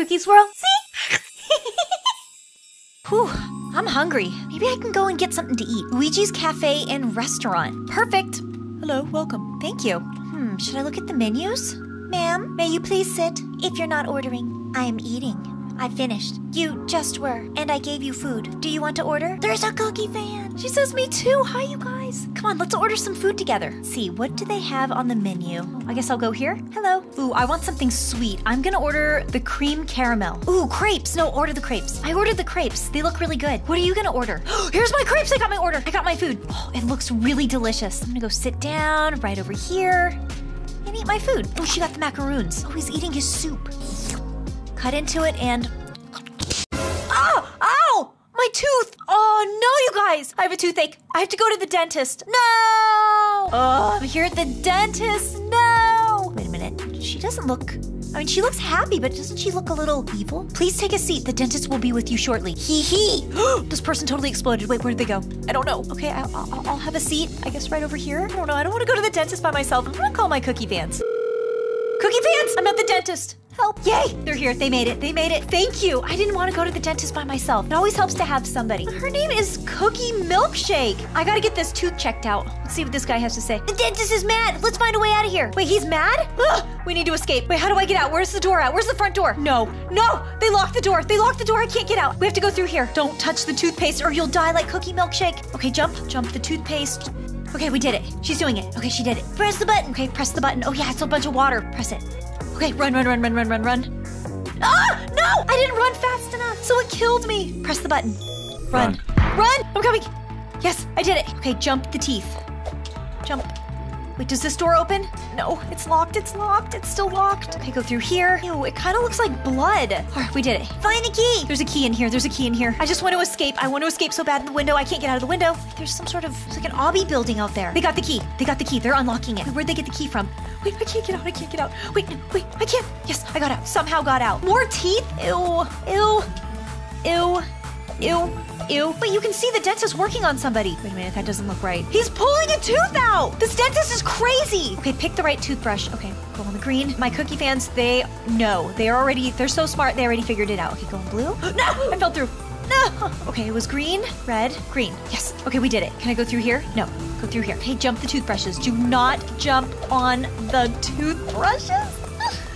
Cookie swirl? See? Whew, I'm hungry. Maybe I can go and get something to eat. Luigi's Cafe and Restaurant. Perfect. Hello, welcome. Thank you. Hmm, should I look at the menus? Ma'am, may you please sit? If you're not ordering, I am eating. I finished. You just were, and I gave you food. Do you want to order? There's a cookie fan. She says me too. Hi, you guys. Come on, let's order some food together. See, what do they have on the menu? I guess I'll go here. Hello. Ooh, I want something sweet. I'm gonna order the cream caramel. Ooh, crepes. No, order the crepes. I ordered the crepes. They look really good. What are you gonna order? Here's my crepes. I got my order. I got my food. Oh, it looks really delicious. I'm gonna go sit down right over here and eat my food. Oh, she got the macaroons. Oh, he's eating his soup. Cut into it and. Oh! Ow! My tooth! Oh no, I have a toothache. I have to go to the dentist. No! Oh, I'm here at the dentist. No! Wait a minute. She doesn't look. I mean, she looks happy, but doesn't she look a little evil? Please take a seat. The dentist will be with you shortly. Hee hee! this person totally exploded. Wait, where did they go? I don't know. Okay, I, I'll, I'll have a seat. I guess right over here. I don't know. I don't want to go to the dentist by myself. I'm gonna call my cookie fans. Cookie fans! I'm at the dentist. Help! Yay! They're here. They made it. They made it. Thank you. I didn't want to go to the dentist by myself. It always helps to have somebody. Her name is Cookie Milkshake. I gotta get this tooth checked out. Let's see what this guy has to say. The dentist is mad. Let's find a way out of here. Wait, he's mad? Ugh, we need to escape. Wait, how do I get out? Where's the door at? Where's the front door? No, no! They locked the door. They locked the door. I can't get out. We have to go through here. Don't touch the toothpaste or you'll die like Cookie Milkshake. Okay, jump. Jump the toothpaste. Okay, we did it. She's doing it. Okay, she did it. Press the button. Okay, press the button. Oh yeah, it's a bunch of water. Press it. Okay, run, run, run, run, run, run, run. Ah! No! I didn't run fast enough, so it killed me. Press the button. Run. Run! I'm coming. Yes, I did it. Okay, jump the teeth. Jump. Wait, does this door open? No, it's locked. It's locked. It's still locked. Okay, go through here. Ew, it kind of looks like blood. All right, we did it. Find the key. There's a key in here. There's a key in here. I just want to escape. I want to escape so bad in the window. I can't get out of the window. There's some sort of it's like an obby building out there. They got the key. They got the key. They're unlocking it. Where'd they get the key from? Wait, I can't get out. I can't get out. Wait, no, wait, I can't. Yes, I got out. Somehow got out. More teeth? Ew. Ew. Ew. Ew. Ew. Wait, you can see the dentist working on somebody. Wait a minute, that doesn't look right. He's pulling a tooth out! This dentist is crazy! Okay, pick the right toothbrush. Okay, go on the green. My cookie fans, they know. They're already, they're so smart, they already figured it out. Okay, go on blue. No! I fell through. No! Okay, it was green, red, green. Yes. Okay, we did it. Can I go through here? No. Go through here. Hey, jump the toothbrushes. Do not jump on the toothbrushes.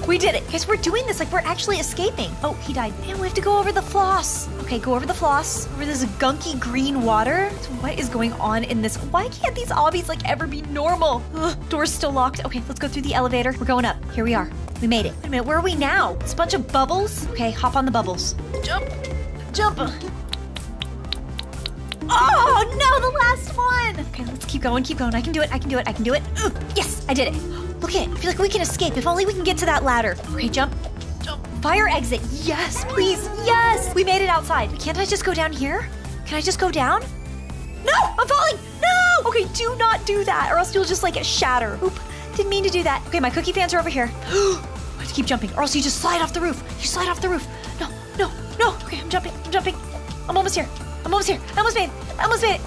We did it. Guys, we're doing this like we're actually escaping. Oh, he died. And we have to go over the floss. Okay, go over the floss. Over this gunky green water. What is going on in this? Why can't these obbies like ever be normal? Ugh, door's still locked. Okay, let's go through the elevator. We're going up. Here we are. We made it. Wait a minute, where are we now? It's a bunch of bubbles. Okay, hop on the bubbles. Jump. Jump. Oh no, the last one! Okay, let's keep going, keep going. I can do it, I can do it, I can do it. Ugh, yes, I did it. It. I feel like we can escape. If only we can get to that ladder. Okay, jump. Jump. Fire exit. Yes, please. Yes! We made it outside. Can't I just go down here? Can I just go down? No! I'm falling! No! Okay, do not do that, or else you'll just like shatter. Oop. Didn't mean to do that. Okay, my cookie fans are over here. I have to keep jumping, or else you just slide off the roof. You slide off the roof. No, no, no. Okay, I'm jumping. I'm jumping. I'm almost here. I'm almost here. I almost made it. I almost made it.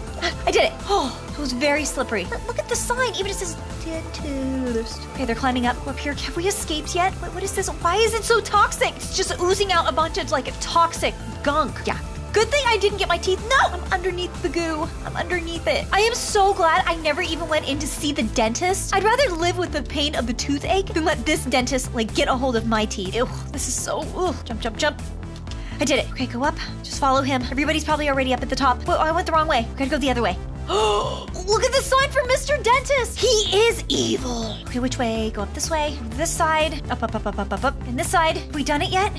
I did it. Oh, it was very slippery. But look at the sign. Even it says dentist. Okay, they're climbing up. We're up here. Have we escaped yet? What, what is this? Why is it so toxic? It's just oozing out a bunch of like toxic gunk. Yeah. Good thing I didn't get my teeth. No, I'm underneath the goo. I'm underneath it. I am so glad I never even went in to see the dentist. I'd rather live with the pain of the toothache than let this dentist like get a hold of my teeth. Ew, this is so. Ugh. Jump, jump, jump. I did it. Okay, go up. Just follow him. Everybody's probably already up at the top. Wait, I went the wrong way. We gotta go the other way. Look at the sign for Mr. Dentist. He is evil. Okay, which way? Go up this way. This side. Up, up, up, up, up, up, up. And this side. Have we done it yet?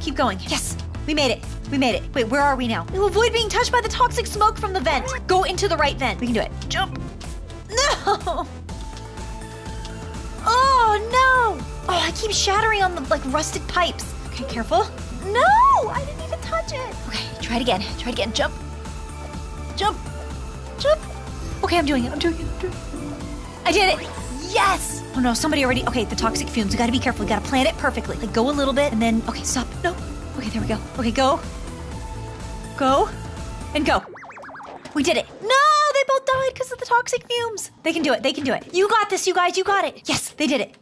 Keep going. Yes, we made it. We made it. Wait, where are we now? We'll avoid being touched by the toxic smoke from the vent. Go into the right vent. We can do it. Jump. No. Oh no. Oh, I keep shattering on the like rusted pipes. Okay, careful. No, I didn't even touch it. Okay, try it again. Try it again. Jump. Jump. Jump. Okay, I'm doing it. I'm doing it. I'm doing it. I did it. Yes. Oh no, somebody already. Okay, the toxic fumes. We gotta be careful. We gotta plan it perfectly. Like go a little bit and then. Okay, stop. No. Okay, there we go. Okay, go. Go. And go. We did it. No, they both died because of the toxic fumes. They can do it. They can do it. You got this, you guys. You got it. Yes, they did it.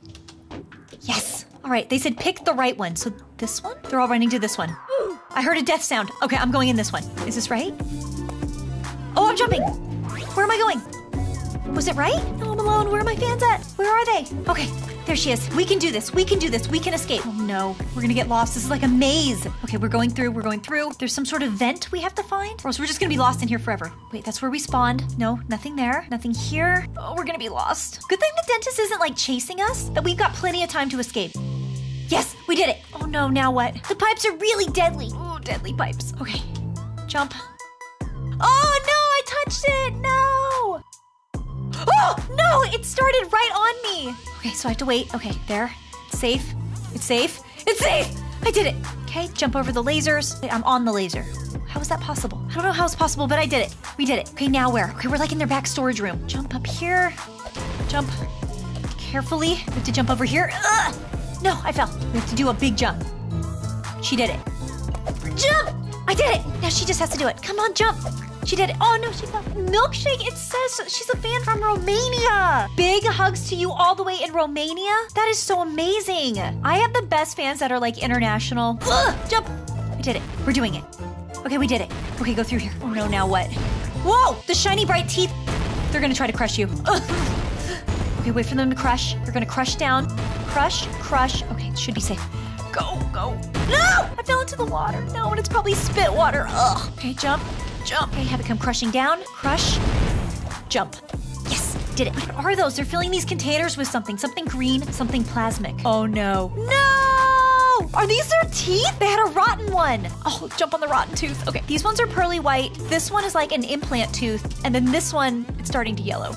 Yes. All right, they said pick the right one. So this one? They're all running to this one. I heard a death sound. Okay, I'm going in this one. Is this right? Oh, I'm jumping. Where am I going? Was it right? No, I'm alone. Where are my fans at? Where are they? Okay, there she is. We can do this. We can do this. We can escape. Oh no, we're gonna get lost. This is like a maze. Okay, we're going through. We're going through. There's some sort of vent we have to find, or else we're just gonna be lost in here forever. Wait, that's where we spawned. No, nothing there. Nothing here. Oh, we're gonna be lost. Good thing the dentist isn't like chasing us. That we've got plenty of time to escape. Yes, we did it. Oh no, now what? The pipes are really deadly. Oh, deadly pipes. Okay, jump. Oh no, it. No. Oh no, it started right on me. Okay, so I have to wait. Okay, there. It's safe. It's safe. It's safe. I did it. Okay, jump over the lasers. I'm on the laser. How is that possible? I don't know how it's possible, but I did it. We did it. Okay, now where? Okay, we're like in their back storage room. Jump up here. Jump carefully. We have to jump over here. Ugh! No, I fell. We have to do a big jump. She did it. Jump! I did it! Now she just has to do it. Come on, jump! She did. Oh no, she fell. Milkshake, it says she's a fan from Romania. Big hugs to you all the way in Romania. That is so amazing. I have the best fans that are like international. Ugh, jump! I did it. We're doing it. Okay, we did it. Okay, go through here. Oh no, now what? Whoa! The shiny bright teeth. They're gonna try to crush you. Ugh. okay, wait for them to crush. They're gonna crush down. Crush, crush. Okay, it should be safe. Go, go. No! I fell into the water. No, and it's probably spit water. Ugh. Okay, jump, jump. Okay, have it come crushing down. Crush, jump. Yes, did it. What are those? They're filling these containers with something. Something green, something plasmic. Oh no. No! Are these their teeth? They had a rotten one. Oh, jump on the rotten tooth. Okay, these ones are pearly white. This one is like an implant tooth. And then this one, it's starting to yellow.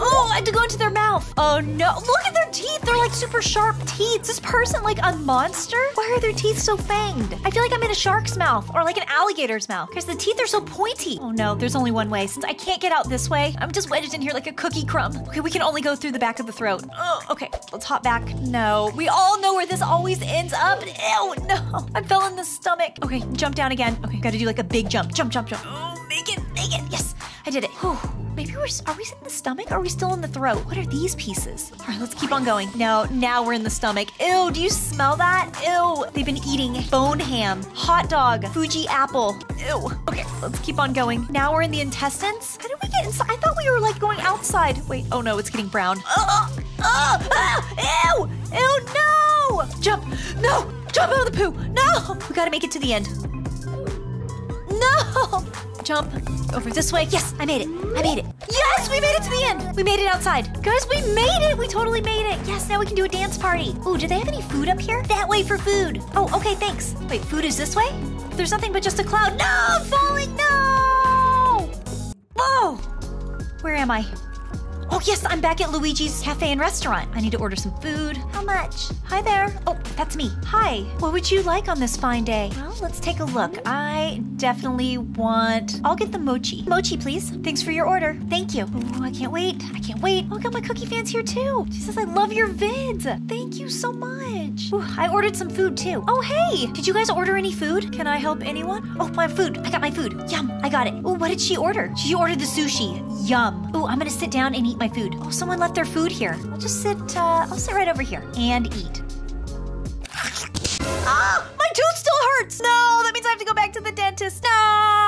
Oh, I had to go into their mouth. Oh no. Look at their teeth. They're like super sharp teeth. Is this person like a monster? Why are their teeth so fanged? I feel like I'm in a shark's mouth or like an alligator's mouth because the teeth are so pointy. Oh no, there's only one way. Since I can't get out this way, I'm just wedged in here like a cookie crumb. Okay, we can only go through the back of the throat. Oh, okay, let's hop back. No, we all know where this always ends up. Ew, no. I fell in the stomach. Okay, jump down again. Okay, gotta do like a big jump. Jump, jump, jump. Oh, make it, make it. Yes, I did it. Whew. Maybe we're are we in the stomach? Are we still in the throat? What are these pieces? All right, let's keep on going. No, now we're in the stomach. Ew, do you smell that? Ew, they've been eating bone ham, hot dog, Fuji apple. Ew. Okay, let's keep on going. Now we're in the intestines. How did we get inside? I thought we were like going outside. Wait, oh no, it's getting brown. Uh, uh, uh, ew, ew, no! Jump, no, jump out of the poo. No, we gotta make it to the end. No! Jump over this way. Yes, I made it. I made it. Yes, we made it to the end. We made it outside. Guys, we made it. We totally made it. Yes, now we can do a dance party. Ooh, do they have any food up here? That way for food. Oh, okay, thanks. Wait, food is this way? There's nothing but just a cloud. No, I'm falling. No! Whoa! Where am I? Oh, yes, I'm back at Luigi's Cafe and Restaurant. I need to order some food. How much? Hi there. Oh, that's me. Hi. What would you like on this fine day? Well, let's take a look. Mm. I definitely want. I'll get the mochi. Mochi, please. Thanks for your order. Thank you. Ooh, I can't wait. I can't wait. Oh, I got my cookie fans here too. She says, I love your vids. Thank you so much. Ooh, I ordered some food too. Oh, hey. Did you guys order any food? Can I help anyone? Oh, my food. I got my food. Yum. I got it. Oh, what did she order? She ordered the sushi. Yum. Oh, I'm gonna sit down and eat my food. Oh, someone left their food here. I'll just sit, uh, I'll sit right over here and eat. Ah! My tooth still hurts! No, that means I have to go back to the dentist. No!